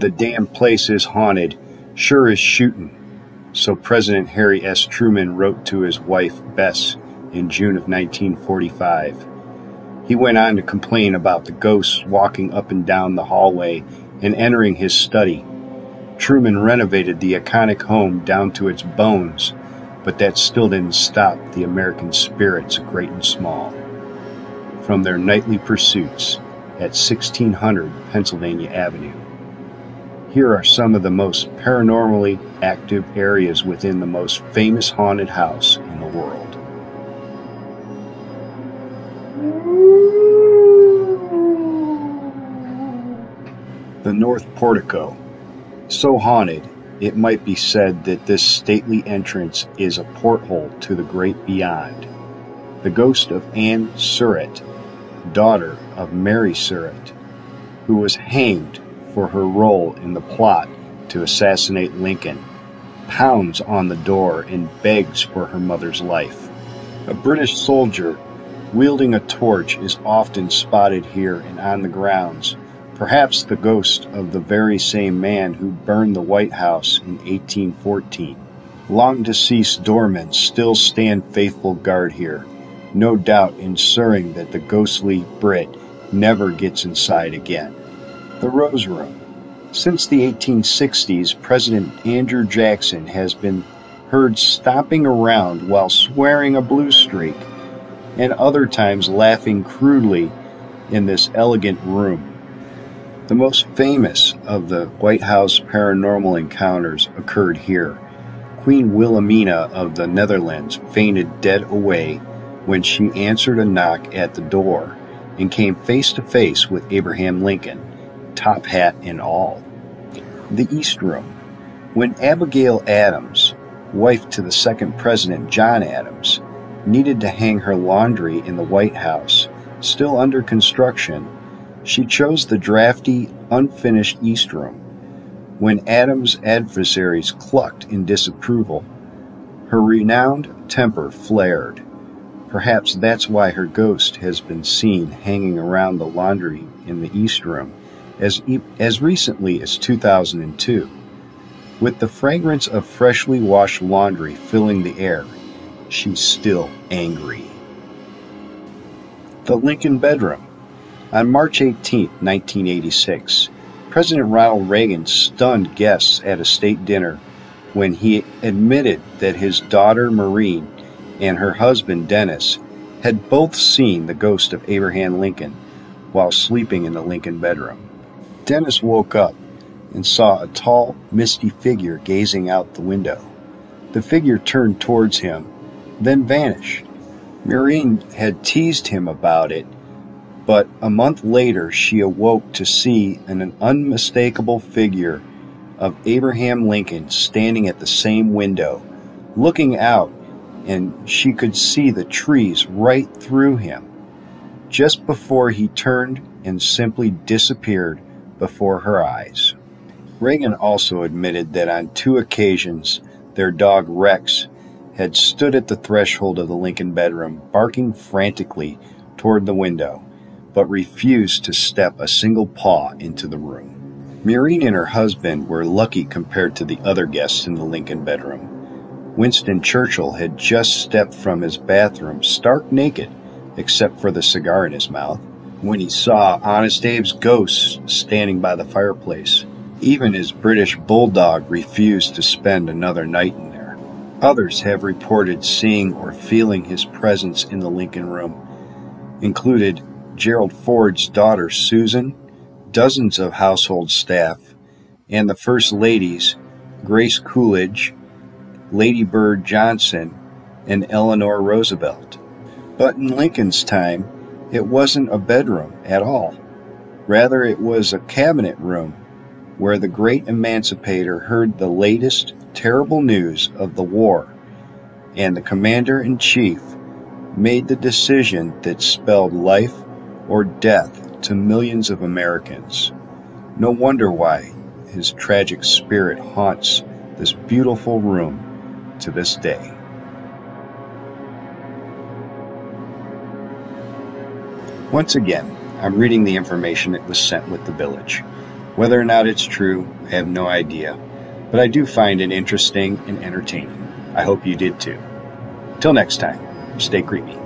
The damn place is haunted, sure as shootin'. So President Harry S. Truman wrote to his wife, Bess, in June of 1945. He went on to complain about the ghosts walking up and down the hallway and entering his study. Truman renovated the iconic home down to its bones, but that still didn't stop the American spirits, great and small, from their nightly pursuits at 1600 Pennsylvania Avenue. Here are some of the most paranormally active areas within the most famous haunted house in the world. The North Portico. So haunted, it might be said that this stately entrance is a porthole to the great beyond. The ghost of Anne Surratt, daughter of Mary Surratt, who was hanged for her role in the plot to assassinate Lincoln, pounds on the door and begs for her mother's life. A British soldier wielding a torch is often spotted here and on the grounds, perhaps the ghost of the very same man who burned the White House in 1814. Long deceased doormen still stand faithful guard here, no doubt ensuring that the ghostly Brit never gets inside again. The Rose Room. Since the 1860s, President Andrew Jackson has been heard stomping around while swearing a blue streak and other times laughing crudely in this elegant room. The most famous of the White House paranormal encounters occurred here. Queen Wilhelmina of the Netherlands fainted dead away when she answered a knock at the door and came face to face with Abraham Lincoln, top hat and all. The East Room. When Abigail Adams, wife to the second President John Adams, needed to hang her laundry in the White House, still under construction, she chose the drafty, unfinished East Room. When Adams' adversaries clucked in disapproval, her renowned temper flared. Perhaps that's why her ghost has been seen hanging around the laundry in the East Room as, as recently as 2002. With the fragrance of freshly washed laundry filling the air, she's still angry. The Lincoln Bedroom. On March 18, 1986, President Ronald Reagan stunned guests at a state dinner when he admitted that his daughter Maureen and her husband Dennis had both seen the ghost of Abraham Lincoln while sleeping in the Lincoln bedroom. Dennis woke up and saw a tall, misty figure gazing out the window. The figure turned towards him then vanished. Maureen had teased him about it, but a month later she awoke to see an unmistakable figure of Abraham Lincoln standing at the same window, looking out, and she could see the trees right through him. Just before he turned and simply disappeared before her eyes. Reagan also admitted that on two occasions their dog Rex had stood at the threshold of the Lincoln bedroom, barking frantically toward the window, but refused to step a single paw into the room. Maureen and her husband were lucky compared to the other guests in the Lincoln bedroom. Winston Churchill had just stepped from his bathroom stark naked, except for the cigar in his mouth, when he saw Honest Abe's ghost standing by the fireplace. Even his British bulldog refused to spend another night in there. Others have reported seeing or feeling his presence in the Lincoln Room, included Gerald Ford's daughter Susan, dozens of household staff, and the First Ladies Grace Coolidge, Lady Bird Johnson, and Eleanor Roosevelt. But in Lincoln's time, it wasn't a bedroom at all. Rather, it was a cabinet room where the great emancipator heard the latest terrible news of the war, and the commander in chief made the decision that spelled life or death to millions of Americans. No wonder why his tragic spirit haunts this beautiful room to this day. Once again, I'm reading the information that was sent with the village. Whether or not it's true, I have no idea, but I do find it interesting and entertaining. I hope you did too. Till next time, stay creepy.